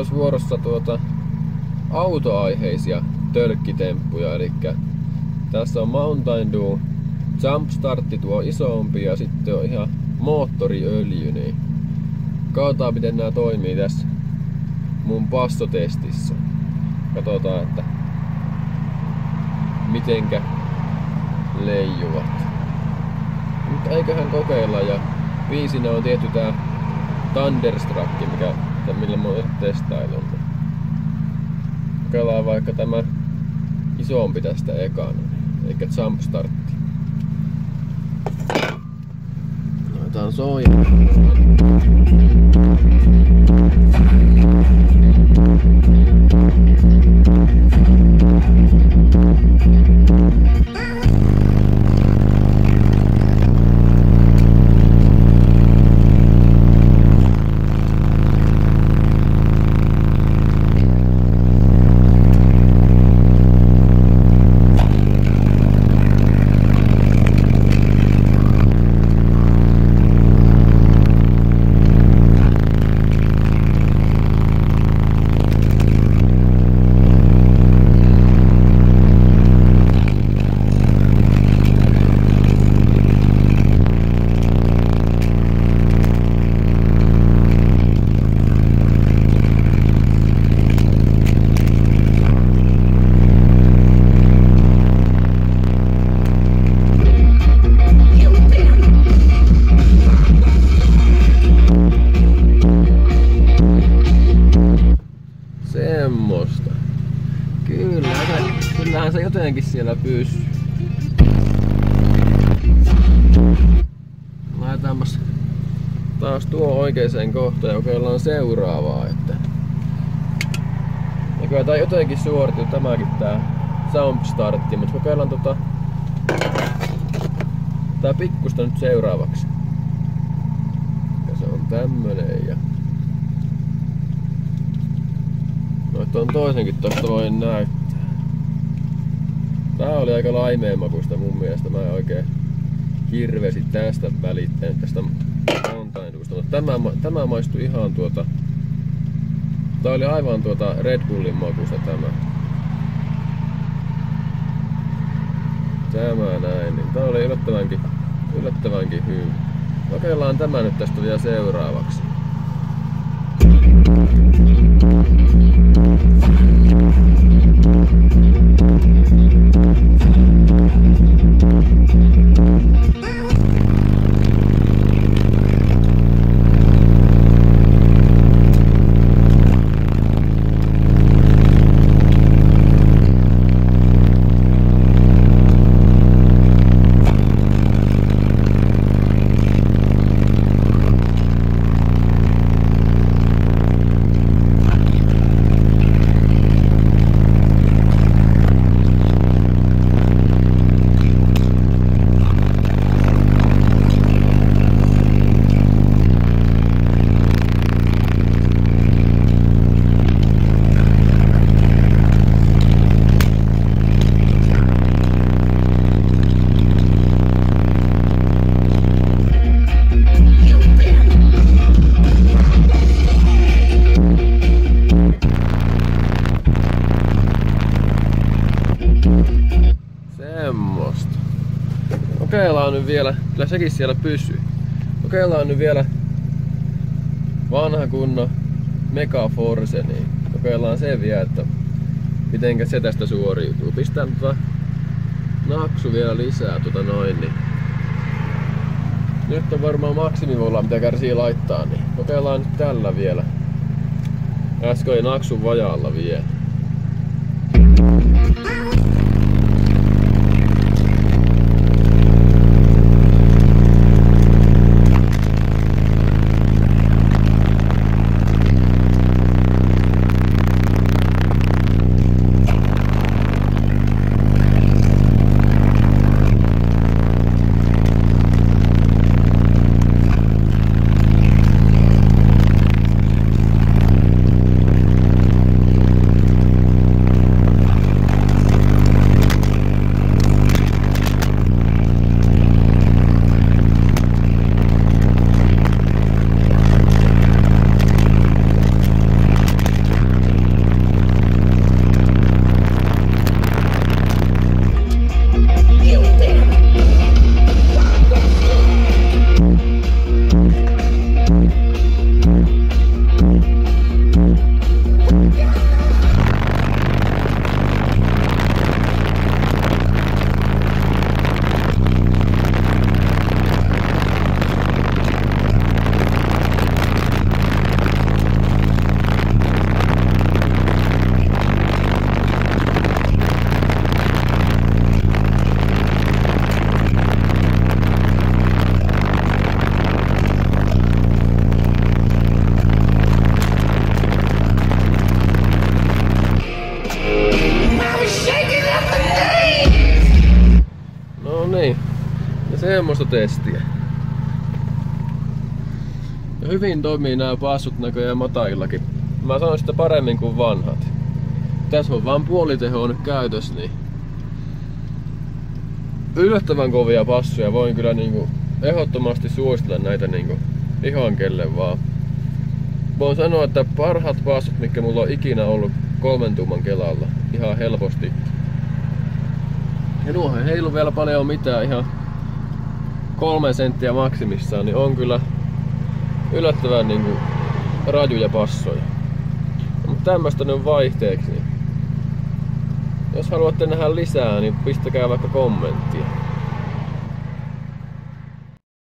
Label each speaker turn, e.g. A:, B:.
A: olisi vuorossa tuota autoaiheisia tölkkitemppuja, eli tässä on Mountain Dew Jumpstartti tuo isompi ja sitten on ihan moottoriöljy, niin katsotaan miten nämä toimii tässä mun passotestissä. Katsotaan, että mitenkä leijuvat. Mutta eiköhän kokeilla ja viisinä on tietty tää Thunderstruck, mikä, millä mä oon testailun. Kokeillaan vaikka tämä isompi tästä ekana, eli Jumpstartti. Laitetaan soimaan. Kyllähän se jotenkin siellä pysyy. Laitetaanpas taas tuo oikeeseen kohtaan ja kokeillaan seuraavaa. Että... Ja kyllä tää jotenkin suorituu tämäkin tää Jump Startti, mutta kokeillaan tota tää pikkusta nyt seuraavaksi. Ja se on tämmönen ja No on toisenkin tosta voin näyttää. Tää oli aika laimeen makuista mun mielestä. Mä en oikein hirveästi tästä välittänyt tästä Mountain Mutta tämä, tämä maistui ihan tuota... Tää oli aivan tuota Red Bullin makuista tämä. Tämä näin, niin tää oli yllättävänkin, yllättävänkin hyvä. Kokeillaan tämä nyt tästä vielä seuraavaksi. Kokeillaan nyt vielä, kyllä sekin siellä pysyy. Kokeillaan nyt vielä vanha kunno Mega Force, niin kokeillaan se vielä, että mitenkä se tästä suoriutuu. Pistän tuota naksu vielä lisää tuota noin, niin nyt on varmaan maksimivolla mitä kärsii laittaa, niin kokeillaan nyt tällä vielä. Äsken naksun vajaalla vielä. Testiä. Ja hyvin toimii nämä passut näköjään mataillakin. Mä sanon sitä paremmin kuin vanhat. Tässä on vaan puoliteho nyt käytös, niin yllättävän kovia passuja. Voin kyllä niinku ehdottomasti suositella näitä niinku ihan kelle vaan. Voin sanoa, että parhaat passut, mikä mulla on ikinä ollut kolmen tuuman kelalla. Ihan helposti. Ja nuo ei heilu vielä paljon mitään, ihan kolme senttiä maksimissaan, niin on kyllä yllättävän niinku rajuja passoja. Mutta tämmöstä on vaihteeksi. Niin jos haluatte nähdä lisää, niin pistäkää vaikka kommenttia.